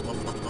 ¡Vamos!